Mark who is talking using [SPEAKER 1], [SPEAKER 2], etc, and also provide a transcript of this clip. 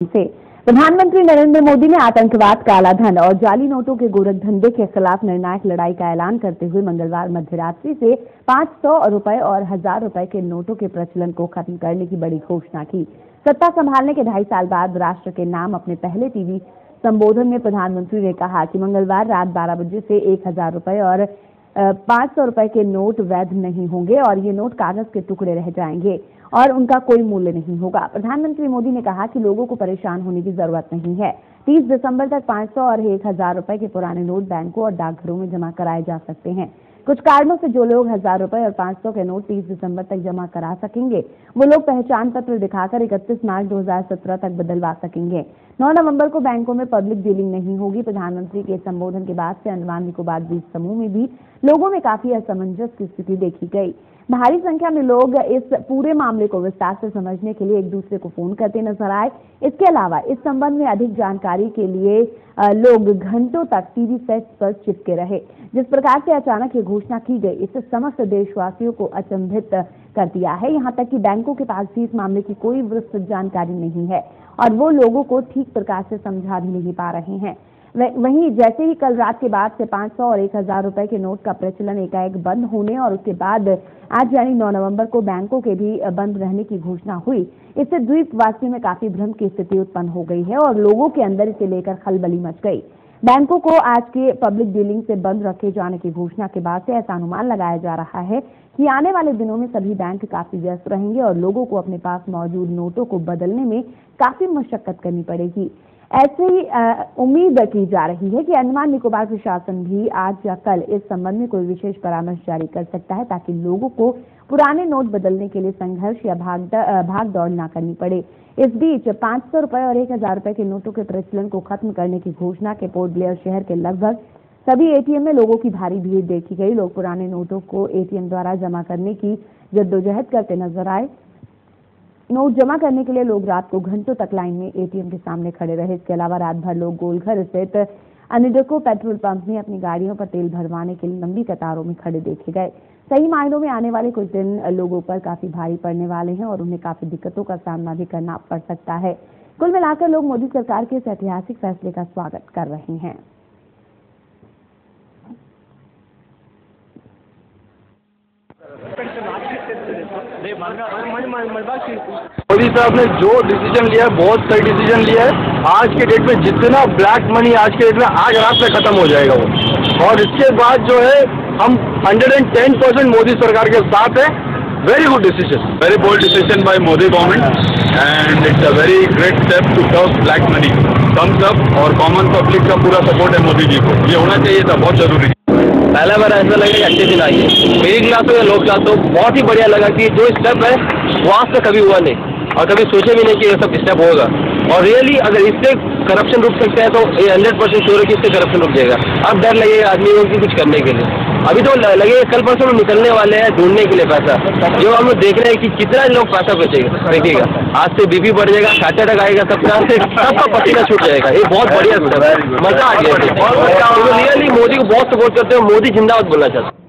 [SPEAKER 1] से। प्रधानमंत्री नरेंद्र मोदी ने आतंकवाद काला धन और जाली नोटों के गोरख धंधे के खिलाफ निर्णायक लड़ाई का ऐलान करते हुए मंगलवार मध्यरात्रि से 500 रुपए और हज़ार रुपए के नोटों के प्रचलन को खत्म करने की बड़ी घोषणा की। सत्ता संभालने के ढाई साल बाद राष्ट्र के नाम अपने पहले टीवी संबोधन में प्रधानमंत्री ने कहा कि मंगलवार रात बारह बजे से एक हज़ार रुपए और पाँच सौ रुपए के नोट वैध नहीं होंगे और ये नोट कागज़ के टुकड़े रह जाएँगे। और उनका कोई मूल्य नहीं होगा। प्रधानमंत्री मोदी ने कहा कि लोगों को परेशान होने की ज़रूरत नहीं है। 30 दिसंबर तक 500 और एक हज़ार रुपए के पुराने नोट बैंकों और डाकघरों में जमा कराए जा सकते हैं। कुछ कारणों से जो लोग हज़ार रुपए और 500 के नोट 30 दिसंबर तक जमा करा सकेंगे, वो लोग पहचान पत्र दिखाकर 31 मार्च 2017 तक बदलवा सकेंगे। 9 नवंबर को बैंकों में पब्लिक डीलिंग नहीं होगी। प्रधानमंत्री के संबोधन के बाद से अंडमान निकोबार द्वीप समूह में भी लोगों में काफ़ी असमंजस की स्थिति देखी गई। भारी संख्या में लोग इस पूरे मामले को विस्तार से समझने के लिए एक दूसरे को फ़ोन करते नज़र आए। इसके अलावा इस संबंध में अधिक जानकारी के लिए लोग घंटों तक टीवी सेट पर चिपके रहे, जिस प्रकार से अचानक ये घोषणा की गई। इससे समस्त देशवासियों को अचंभित कर दिया है। यहाँ तक कि बैंकों के पास भी इस मामले की कोई विस्तृत जानकारी नहीं है और वो लोगों को ठीक प्रकार से समझा भी नहीं पा रहे हैं। वहीं जैसे ही कल रात के बाद से 500 और 1000 रुपए के नोट का प्रचलन एकाएक बंद होने और उसके बाद आज यानी 9 नवंबर को बैंकों के भी बंद रहने की घोषणा हुई, इससे द्वीपवासियों में काफ़ी भ्रम की स्थिति उत्पन्न हो गई है और लोगों के अंदर इसे लेकर खलबली मच गई। बैंकों को आज के पब्लिक डीलिंग से बंद रखे जाने की घोषणा के बाद से ऐसा अनुमान लगाया जा रहा है कि आने वाले दिनों में सभी बैंक काफ़ी व्यस्त रहेंगे और लोगों को अपने पास मौजूद नोटों को बदलने में काफ़ी मशक्कत करनी पड़ेगी। ऐसे ही उम्मीद की जा रही है कि अंडमान निकोबार प्रशासन भी आज या कल इस संबंध में कोई विशेष परामर्श जारी कर सकता है ताकि लोगों को पुराने नोट बदलने के लिए संघर्ष या भाग भाग दौड़ ना करनी पड़े। इस बीच पाँच सौ रुपए और एक हज़ार रुपए के नोटों के प्रचलन को खत्म करने की घोषणा के पोर्ट ब्लेयर शहर के लगभग सभी एटीएम में लोगों की भारी भीड़ देखी गई। लोग पुराने नोटों को एटीएम द्वारा जमा करने की जद्दोजहद करते नज़र आए। नोट जमा करने के लिए लोग रात को घंटों तक लाइन में एटीएम के सामने खड़े रहे। इसके अलावा रात भर लोग गोलघर स्थित अनिडको पेट्रोल पंप में अपनी गाड़ियों पर तेल भरवाने के लिए लंबी कतारों में खड़े देखे गए। सही मायनों में आने वाले कुछ दिन लोगों पर काफ़ी भारी पड़ने वाले हैं और उन्हें काफ़ी दिक्कतों का सामना भी करना पड़ सकता है। कुल मिलाकर लोग मोदी सरकार के इस ऐतिहासिक फैसले का स्वागत कर रहे हैं।
[SPEAKER 2] मोदी साहब ने जो डिसीज़न लिया है बहुत सही डिसीज़न लिया है। आज के डेट में जितना ब्लैक मनी आज के डेट में आज रात में खत्म हो जाएगा वो। और इसके बाद जो है हम 110 परसेंट मोदी सरकार के साथ है। Very good decision
[SPEAKER 3] very bold decision by Modi government and it's a very great step to curb black money comes up और कॉमन पब्लिक का पूरा सपोर्ट है मोदी जी को। ये होना चाहिए था बहुत ज़रूरी।
[SPEAKER 4] पहला बार ऐसा लगा कि अच्छे दिन आइए। मेरी क्लास हो या लोग क्लास हो बहुत ही बढ़िया लगा कि जो स्टेप है, वो आज तक कभी हुआ नहीं। और कभी सोचे भी नहीं कि ये सब स्टेप होगा। और रियली अगर इससे करप्शन रुक सकते हैं तो ये हंड्रेड परसेंट श्योर है कि इससे करप्शन रुक जाएगा। अब डर लगेगा आदमी को कि कुछ करने के लिए। अभी तो लगे कल परसों में निकलने वाले हैं ढूँढने के लिए पैसा। जो हम लोग देख रहे हैं कि कितना लोग पैसा बेचेगा आज से बीपी बढ़ जाएगा खाचा तक आएगा सबका सबका पसीना छूट जाएगा। ये बहुत बढ़िया मज़ा आ गया। रियली मोदी को बहुत सपोर्ट करते हैं मोदी जिंदाबाद बोलना चाहते